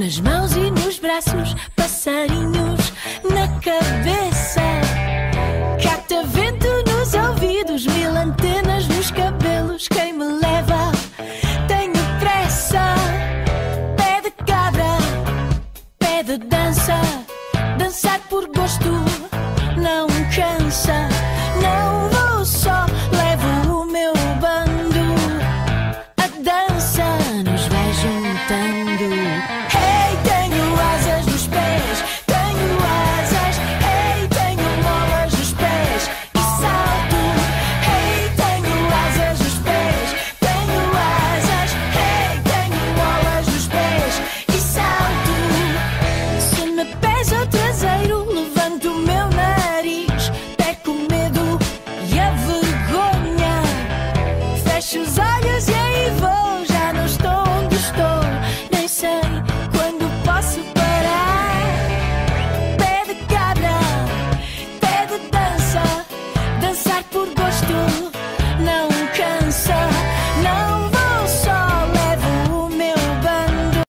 nas mãos e nos braços, passarinhos na cabeça, catavento nos ouvidos, mil antenas nos cabelos. Quem me leva? Tenho pressa. Pé de cabra, pé de dança, dançar por gosto não cansa.